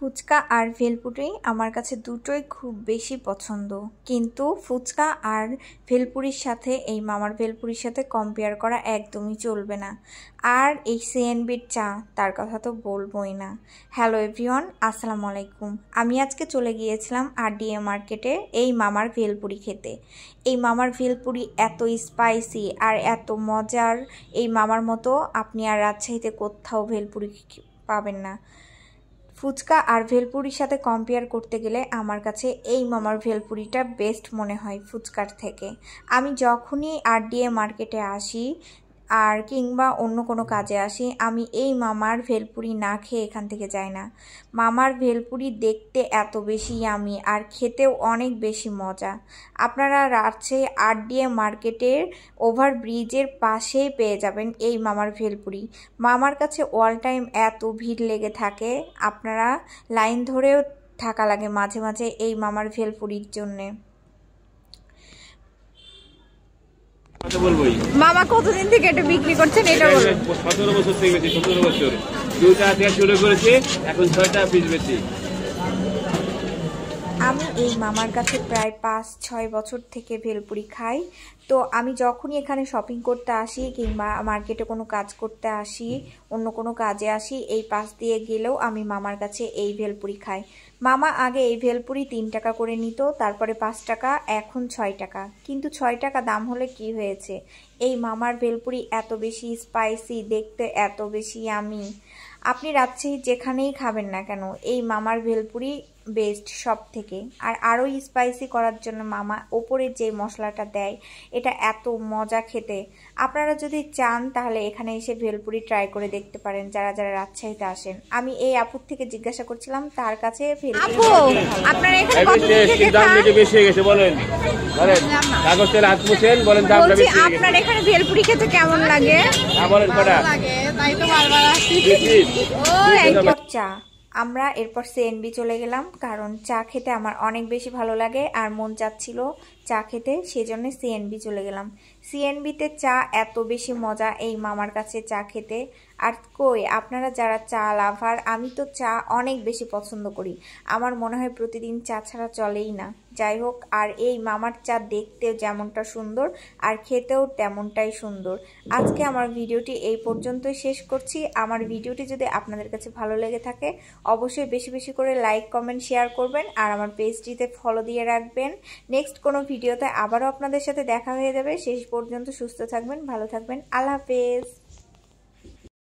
ফুচকা আর ভেলপুরি আমার কাছে দুটোই খুব বেশি পছন্দ। কিন্তু ফুচকা আর ভেলপুরির সাথে, এই মামার ভেলপুরির সাথে কম্পেয়ার করা একদমই চলবে না। আর এই সিএনবির চা, তার কথা তো বলবোই না। হ্যালো এভরিওয়ান আসসালামু আলাইকুম। আমি আজকে চলে গিয়েছিলাম আর ডিএ মার্কেটে এই মামার ভেলপুরি খেতে। এই মামার ভেলপুরি এত স্পাইসি আর এত মজার। এই মামার মতো আপনি আর রাজশাহীতে কোথাও ভেলপুরি পাবেন না। ফুচকা আর ভেলপুরির সাথে কম্পেয়ার করতে গেলে আমার কাছে এই মামার ভেলপুরিটা বেস্ট মনে হয় ফুচকার থেকে। আমি যখনই আর ডিএ মার্কেটে আসি আর কিংবা অন্য কোনো কাজে আসি, আমি এই মামার ভেলপুরি না খেয়ে এখান থেকে যাই না। মামার ভেলপুরি দেখতে এত বেশি আমি আর খেতেও অনেক বেশি মজা। আপনারা রাজশাহী আরডিএ মার্কেটের ওভার ব্রিজের পাশেই পেয়ে যাবেন এই মামার ভেলপুরি। মামার কাছে অল টাইম এত ভিড় লেগে থাকে, আপনারা লাইন ধরেও থাকা লাগে মাঝে মাঝে এই মামার ভেলপুরির জন্যে। মামা কতদিন থেকে এটা বিক্রি করছেন এটা বলুন। সতেরো বছর থেকে বেশি সতেরো বছর। দুটা থেকে শুরু করেছি এখন ছয়টা পিস বেশি আমি এই মামার কাছে প্রায় পাঁচ, ছয় বছর থেকে ভেলপুরি খাই। তো আমি যখনই এখানে শপিং করতে আসি কিংবা মার্কেটে কোনো কাজ করতে আসি, অন্য কোনো কাজে আসি, এই পাশ দিয়ে গেলেও আমি মামার কাছে এই ভেলপুরি খাই। মামা আগে এই ভেলপুরি তিন টাকা করে নিত, তারপরে পাঁচ টাকা, এখন ছয় টাকা। কিন্তু ছয় টাকা দাম হলে কি হয়েছে? এই মামার ভেলপুরি এত বেশি স্পাইসি দেখতে এত বেশি আমি আপনি রাজশাহী যেখানেই খাবেন না কেন এই মামার ভেলপুরি বেস্ট সব থেকে আর আরও স্পাইসি করার জন্য মামা ওপরে যে মশলাটা দেয় এটা এত মজা খেতে। আপনারা যদি চান তাহলে এখানে এসে ভেলপুরি ট্রাই করে দেখতে পারেন যারা যারা রাজশাহীতে আসেন। আমি এই আপুর থেকে জিজ্ঞাসা করছিলাম তার কাছে আপু আপনারা এখানে কতদিন থেকে দাম বেশি হয়ে গেছে বলেন। বলেন কাগজ তেল হাত মুছেন বলেন দামটা বেশি হয়ে গেছে। আপনার এখানে ভেলপুরি খেতে কেমন লাগে? বলেন কটা? তাই তো বারবার আসি ও চা। আমরা এরপর সিএনবি চলে গেলাম কারণ চা খেতে আমার অনেক বেশি ভালো লাগে আর মন চাচ্ছিল চা খেতে সেজন্য সিএনবি চলে গেলাম। সিএনবিতে চা এত বেশি মজা এই মামার কাছে চা খেতে। আর কই, আপনারা যারা চা লাভার, আমি তো চা অনেক বেশি পছন্দ করি। আমার মনে হয় প্রতিদিন চা ছাড়া চলেই না। যাই হোক, আর এই মামার চা দেখতেও যেমনটা সুন্দর, আর খেতেও তেমনটাই সুন্দর। আজকে আমার ভিডিওটি এই পর্যন্তই শেষ করছি। আমার ভিডিওটি যদি আপনাদের কাছে ভালো লেগে থাকে, অবশ্যই বেশি বেশি করে লাইক, কমেন্ট, শেয়ার করবেন, আর আমার পেজটিতে ফলো দিয়ে রাখবেন। নেক্সট কোনো ভিডিওতে আবারও আপনাদের সাথে দেখা হয়ে যাবে। শেষ পর্যন্ত সুস্থ থাকবেন, ভালো থাকবেন। আল্লাহ হাফেজ।